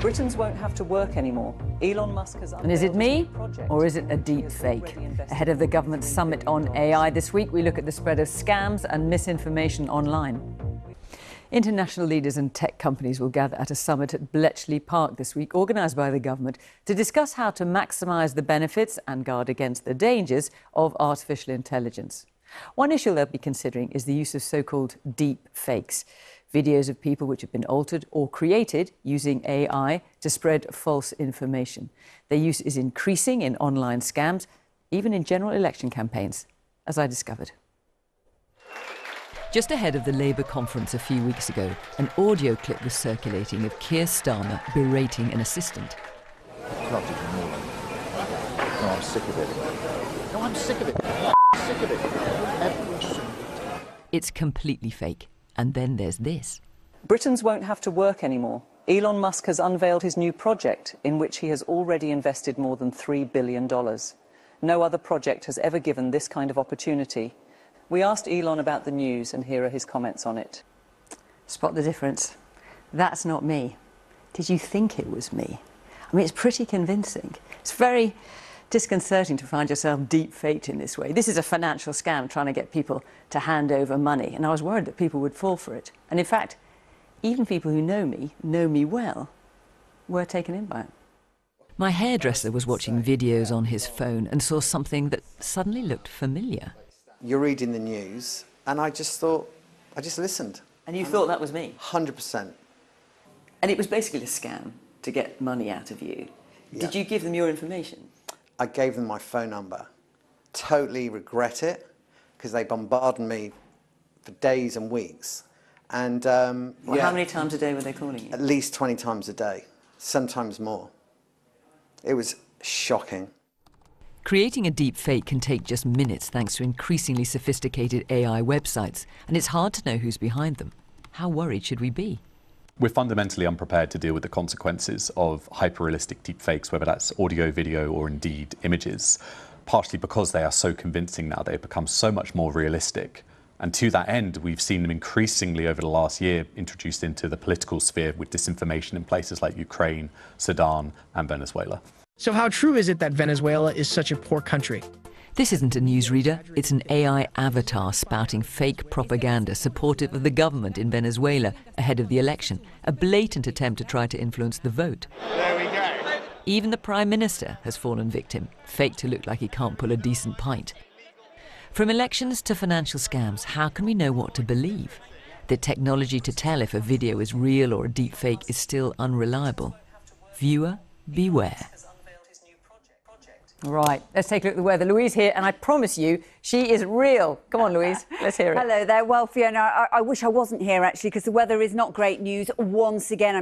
Britons won't have to work anymore. Elon Musk has And is it me or is it a deep fake? Ahead of the government summit on AI this week, we look at the spread of scams and misinformation online. International leaders and tech companies will gather at a summit at Bletchley Park this week, organised by the government, to discuss how to maximise the benefits and guard against the dangers of artificial intelligence. One issue they'll be considering is the use of so called deep fakes videos of people which have been altered or created using AI to spread false information. Their use is increasing in online scams, even in general election campaigns, as I discovered. Just ahead of the Labour conference a few weeks ago, an audio clip was circulating of Keir Starmer berating an assistant. No, I'm sick of it. No, I'm sick of it. I'm sick of it. Every single time. It's completely fake. And then there's this. Britons won't have to work anymore. Elon Musk has unveiled his new project, in which he has already invested more than $3 billion. No other project has ever given this kind of opportunity. We asked Elon about the news, and here are his comments on it. Spot the difference. That's not me. Did you think it was me? I mean, it's pretty convincing. It's very disconcerting to find yourself deep faked in this way. This is a financial scam trying to get people to hand over money, and I was worried that people would fall for it. And in fact, even people who know me, know me well, were taken in by it. My hairdresser was watching videos on his phone and saw something that suddenly looked familiar. You're reading the news, and I just thought, I just listened. And you thought that was me? 100%. And it was basically a scam to get money out of you. Did you give them your information? I gave them my phone number. Totally regret it because they bombarded me for days and weeks. And um, Well, yeah, How many times a day were they calling you? at least 20 times a day, sometimes more. It was shocking. Creating a deep fake can take just minutes thanks to increasingly sophisticated AI websites, and it's hard to know who's behind them. How worried should we be? We're fundamentally unprepared to deal with the consequences of hyper-realistic deepfakes, whether that's audio, video, or indeed images, partially because they are so convincing now. They've become so much more realistic. And to that end, we've seen them increasingly over the last year introduced into the political sphere with disinformation in places like Ukraine, Sudan, and Venezuela. So, how true is it that Venezuela is such a poor country? This isn't a newsreader, it's an AI avatar spouting fake propaganda supportive of the government in Venezuela ahead of the election, a blatant attempt to try to influence the vote. There we go. Even the Prime Minister has fallen victim, faked to look like he can't pull a decent pint. From elections to financial scams, how can we know what to believe? The technology to tell if a video is real or a deep fake is still unreliable. Viewer, beware. Right, let's take a look at the weather. Louise here, and I promise you, she is real. Come on, Louise, let's hear it. Hello there. Well, Fiona, I, I wish I wasn't here actually because the weather is not great news once again. I'm